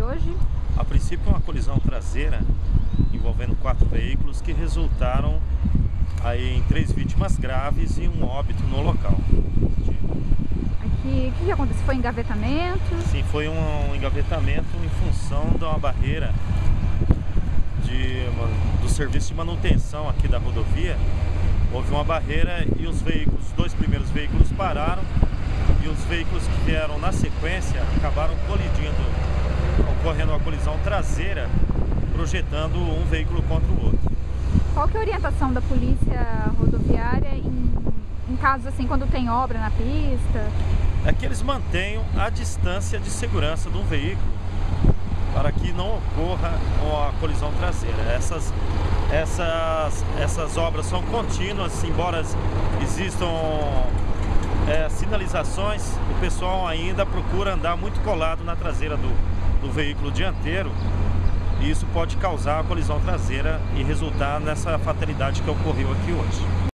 hoje? A princípio, uma colisão traseira envolvendo quatro veículos que resultaram aí em três vítimas graves e um óbito no local. Aqui, o que aconteceu? Foi engavetamento? Sim, foi um engavetamento em função de uma barreira de, do serviço de manutenção aqui da rodovia. Houve uma barreira e os veículos, os dois primeiros veículos pararam veículos que vieram na sequência acabaram colidindo, ocorrendo uma colisão traseira, projetando um veículo contra o outro. Qual que é a orientação da polícia rodoviária em, em casos assim, quando tem obra na pista? É que eles mantenham a distância de segurança de um veículo para que não ocorra uma colisão traseira. Essas, essas, essas obras são contínuas, embora existam é, sinalizações, o pessoal ainda procura andar muito colado na traseira do, do veículo dianteiro e isso pode causar a colisão traseira e resultar nessa fatalidade que ocorreu aqui hoje.